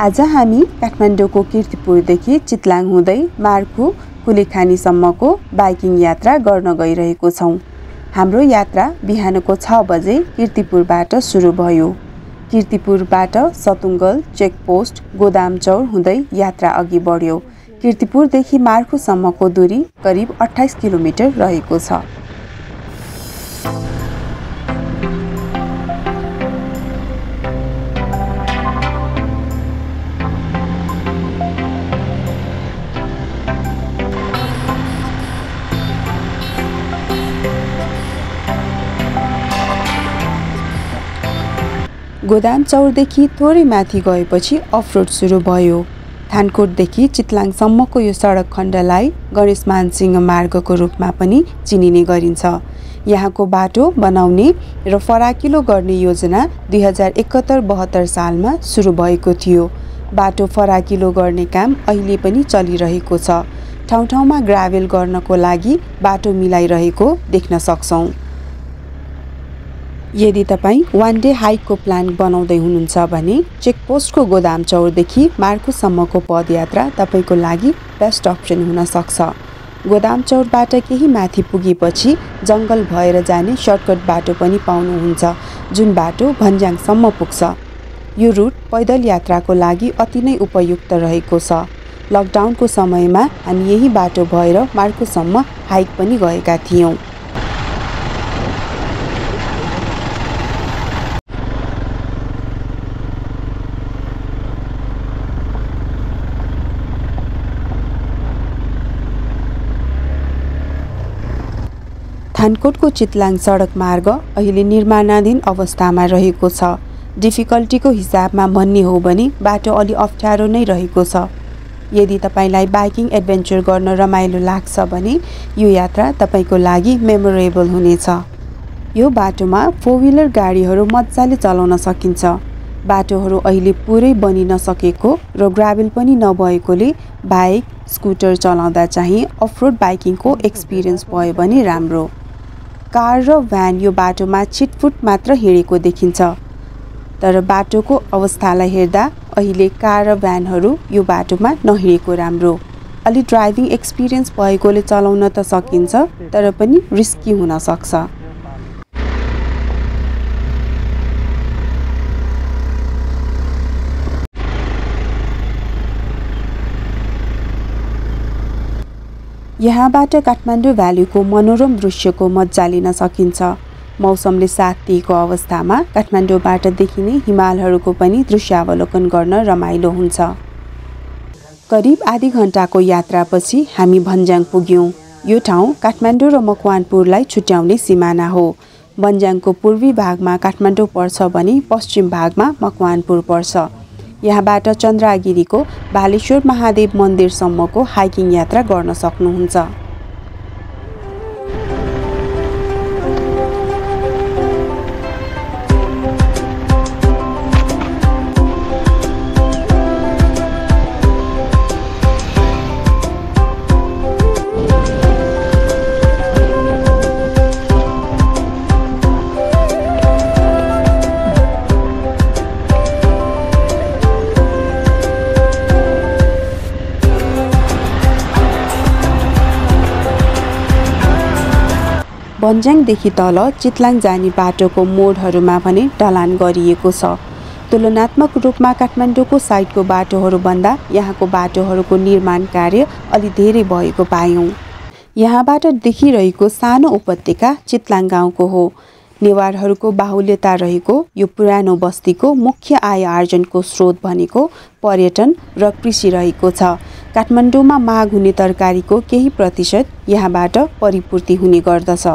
आज हामी काठमाडौँको किर्तिपुरदेखि चितलाङ हुँदै मार्खु कुलेखानीसम्मको बाइकिङ यात्रा गर्न गइरहेको छौँ। हाम्रो यात्रा बिहानको छ बजे किर्तिपुरबाट सुरु भयो। किर्तिपुरबाट सतुङ्गल चेकपोस्ट गोदामचौर हुँदै यात्रा अघि बढ्यो। किर्तिपुरदेखि मार्खुसम्मको दूरी करिब अठाइस किलोमिटर रहेको छ। गोदाम चौरदेखि थोरै माथि गएपछि अफरोड सुरु भयो। थानकोटदेखि चितलाङसम्मको यो सडक खण्डलाई गणेश मानसिंह मार्गको रूपमा पनि चिनिने गरिन्छ। यहाँको बाटो बनाउने र फराकिलो गर्ने योजना दुई हजार एकहत्तर बहत्तर सालमा सुरु भएको थियो। बाटो फराकिलो गर्ने काम अहिले पनि चलिरहेको छ। ठाउँ ठाउँमा ग्राभेल गर्नको लागि बाटो मिलाइरहेको देख्न सक्छौँ। यदि तपाईँ वान डे हाइकको प्लान बनाउँदै हुनुहुन्छ भने चेकपोस्टको गोदाम चौरदेखि मार्कुसम्मको पदयात्रा तपाईँको लागि बेस्ट अप्सन हुन सक्छ। गोदाम चौरबाट केही माथि पुगेपछि जङ्गल भएर जाने सर्टकट बाटो पनि पाउनुहुन्छ जुन बाटो भन्ज्याङसम्म पुग्छ। यो रुट पैदल यात्राको लागि अति नै उपयुक्त रहेको छ। लकडाउनको समयमा हामी यही बाटो भएर मार्कुसम्म हाइक पनि गएका थियौँ। थानकोटको चितलाङ सडक मार्ग अहिले निर्माणाधीन अवस्थामा रहेको छ। डिफिकल्टीको हिसाबमा भन्ने हो भने बाटो अलि अप्ठ्यारो नै रहेको छ। यदि तपाईँलाई बाइकिङ एडभेन्चर गर्न रमाइलो लाग्छ भने यो यात्रा तपाईँको लागि मेमोरेबल हुनेछ। यो बाटोमा फोर विलर गाडीहरू मजाले चलाउन सकिन्छ। बाटोहरू अहिले पुरै बनि नसकेको र ग्राभेल पनि नभएकोले बाइक स्कुटर चलाउँदा चाहिँ अफरोड बाइकिङको एक्सपिरियन्स भयो भने राम्रो। कार र भ्यान यो बाटोमा छिटफुट मात्र हिँडेको देखिन्छ। तर बाटोको अवस्थालाई हेर्दा अहिले कार र भ्यानहरू यो बाटोमा नहिँडेको राम्रो। अलि ड्राइभिङ एक्सपिरियन्स भएकोले चलाउन त सकिन्छ तर पनि रिस्की हुनसक्छ यहाँबाट काठमाडौँ भ्यालीको मनोरम दृश्यको मजा लिन सकिन्छ। मौसमले साथ दिएको अवस्थामा काठमाडौँबाट देखिने हिमालहरूको पनि दृश्यावलोकन गर्न रमाइलो हुन्छ। करिब आधी घन्टाको यात्रापछि हामी भन्ज्याङ पुग्यौँ। यो ठाउँ काठमाडौँ र मकवानपुरलाई छुट्याउने सिमाना हो। भन्ज्याङको पूर्वी भागमा काठमाडौँ पर्छ भने पश्चिम भागमा मकवानपुर पर्छ। यहाँबाट चन्द्रागिरीको भालेश्वर महादेव मन्दिरसम्मको हाइकिङ यात्रा गर्न सक्नुहुन्छ। बन्ज्याङदेखि तल चितलाङ जाने बाटोको मोडहरूमा भने ढलान गरिएको छ। तुलनात्मक रूपमा काठमाडौँको साइडको बाटोहरूभन्दा यहाँको बाटोहरूको निर्माण कार्य अलि धेरै भएको पायौँ। यहाँबाट देखिरहेको सानो उपत्यका चितलाङ गाउँको हो। नेवारहरूको बाहुल्यता रहेको यो पुरानो बस्तीको मुख्य आय आर्जनको स्रोत भनेको पर्यटन र कृषि रहेको छ। काठमाडौँमा माग हुने तरकारीको केही प्रतिशत यहाँबाट परिपूर्ति हुने गर्दछ।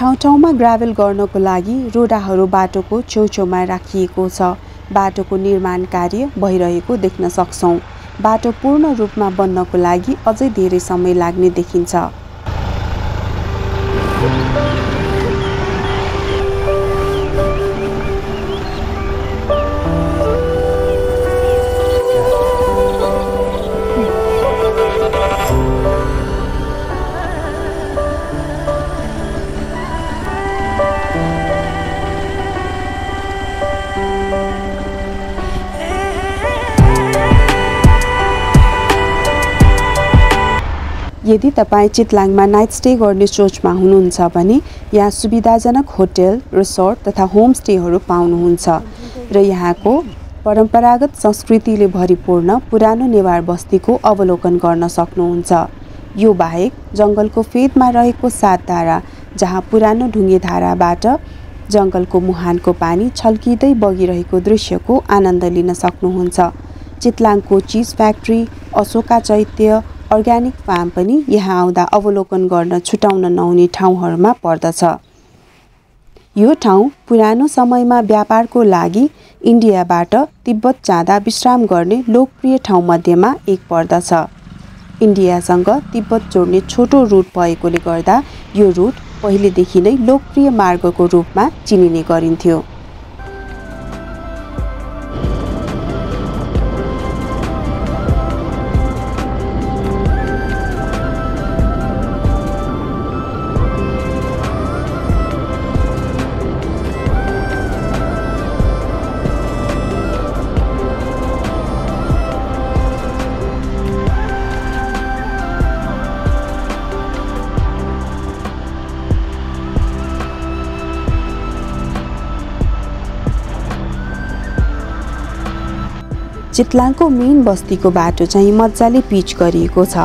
ठाउँ ठाउँमा ग्राभेल गर्नको लागि रोडाहरू बाटोको छेउछेउमा राखिएको छ। बाटोको निर्माण कार्य भइरहेको देख्न सक्छौँ। बाटो पूर्ण रूपमा बन्नको लागि अझै धेरै समय लाग्ने देखिन्छ। यदि तपाईँ चितलाङमा नाइट स्टे गर्ने सोचमा हुनुहुन्छ भने यहाँ सुविधाजनक होटेल रिसोर्ट तथा होमस्टेहरू पाउनुहुन्छ र यहाँको परम्परागत संस्कृतिले भरिपूर्ण पुरानो नेवार बस्तीको अवलोकन गर्न सक्नुहुन्छ। यो बाहेक जङ्गलको फेदमा रहेको सातधारा जहाँ पुरानो ढुङ्गे धाराबाट जङ्गलको मुहानको पानी छल्किँदै बगिरहेको दृश्यको आनन्द लिन सक्नुहुन्छ। चितलाङको चिज फ्याक्ट्री अशोका चैत्य अर्ग्यानिक फार्म पनि यहाँ आउँदा अवलोकन गर्न छुटाउन नहुने ठाउँहरूमा पर्दछ। यो ठाउँ पुरानो समयमा व्यापारको लागि इन्डियाबाट तिब्बत जाँदा विश्राम गर्ने लोकप्रिय ठाउँमध्येमा एक पर्दछ। इन्डियासँग तिब्बत जोड्ने छोटो रुट भएकोले गर्दा यो रुट पहिलेदेखि नै लोकप्रिय मार्गको रूपमा चिनिने गरिन्थ्यो। चितलाङको मेन बस्तीको बाटो चाहिँ मजाले पिच गरिएको छ।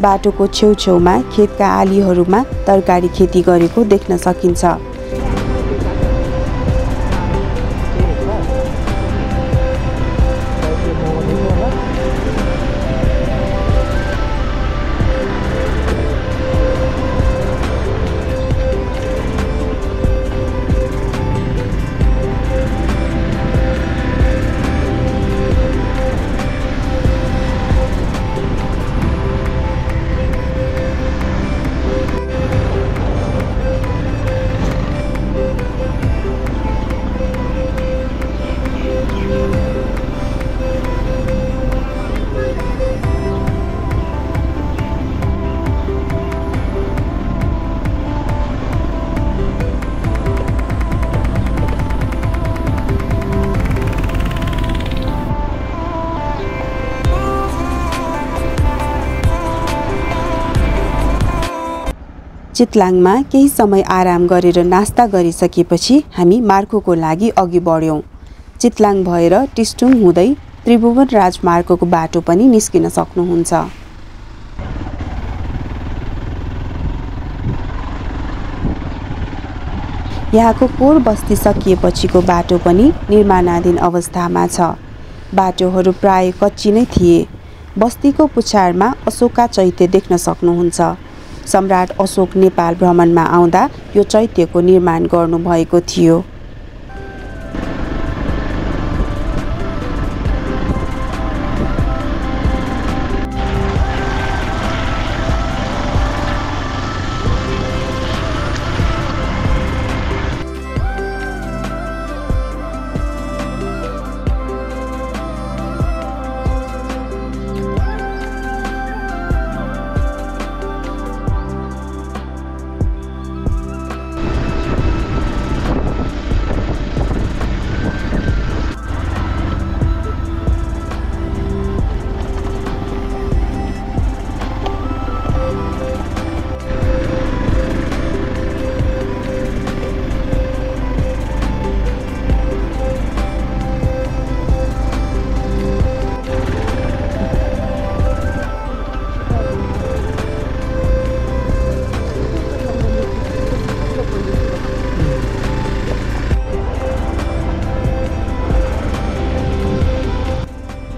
बाटोको छेउछेउमा खेतका आलीहरूमा तरकारी खेती गरेको देख्न सकिन्छ। चितलाङमा केही समय आराम गरेर नास्ता गरिसकेपछि हामी मार्कोको लागि अघि बढ्यौँ। चितलाङ भएर टिस्टुङ हुँदै त्रिभुवन राजमार्गको बाटो पनि निस्किन सक्नुहुन्छ। यहाँको कोर बस्ती सकिएपछिको बाटो पनि निर्माणाधीन अवस्थामा छ। बाटोहरू प्राय कच्ची नै थिए। बस्तीको पुछारमा अशोका चैत्य देख्न सक्नुहुन्छ। सम्राट अशोक नेपाल भ्रमणमा आउँदा यो चैत्यको निर्माण गर्नुभएको थियो।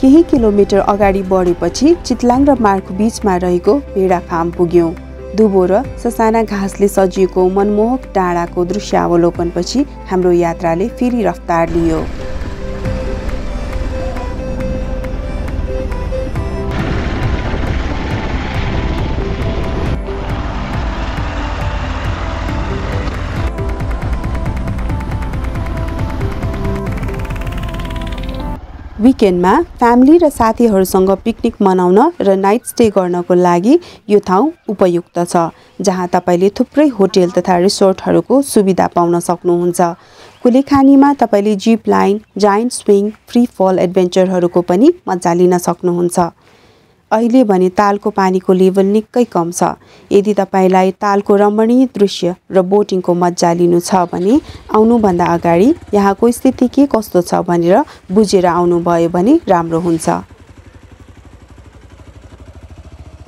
केही किलोमिटर अगाडि बढेपछि चितलाङ र मार्गको बिचमा रहेको भेडा फार्म पुग्यौँ। दुबो र ससाना घाँसले सजिएको मनमोहक डाँडाको दृश्य अवलोकनपछि हाम्रो यात्राले फेरि रफ्तार लियो। विकेन्डमा फ्यामिली र साथीहरूसँग पिकनिक मनाउन र नाइट स्टे गर्नको लागि यो ठाउँ उपयुक्त छ जहाँ तपाईँले थुप्रै होटेल तथा रिसोर्टहरूको सुविधा पाउन सक्नुहुन्छ। कुलेखानीमा तपाईँले zip line giant swing free fall एडभेन्चरहरूको पनि मजा लिन सक्नुहुन्छ। अहिले भने तालको पानीको लेभल निकै कम छ। यदि तपाईँलाई तालको रमणीय दृश्य र बोटिङको मजा लिनु छ भने आउनुभन्दा अगाडि यहाँको स्थिति के कस्तो छ भनेर बुझेर आउनुभयो भने राम्रो हुन्छ।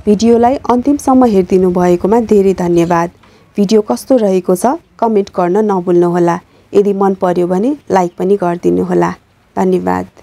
भिडियोलाई अन्तिमसम्म हेरिदिनु भएकोमा धेरै धन्यवाद। भिडियो कस्तो रहेको छ कमेन्ट गर्न नभुल्नुहोला। यदि मन पर्यो भने लाइक पनि गरिदिनुहोला। धन्यवाद।